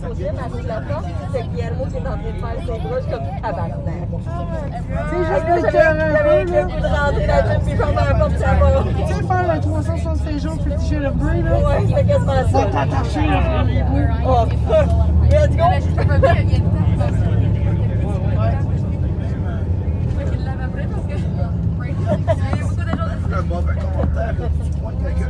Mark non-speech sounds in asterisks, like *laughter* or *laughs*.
sautait, mais avec la c'est qui est en train de faire comme tabarnak. Ah, c'est juste que j'avais le goût de rentrer la gym, puis prendre la porte, ça va. Tu sais, faire le 365 jours, puis toucher le bruit, là? Ouais, c'était quasiment ça. Va t'attacher, là, dans les bruits. Oh! *laughs* Let's go! Il y a beaucoup de gens... C'est un mauvais commentaire, tu crois que quelqu'un...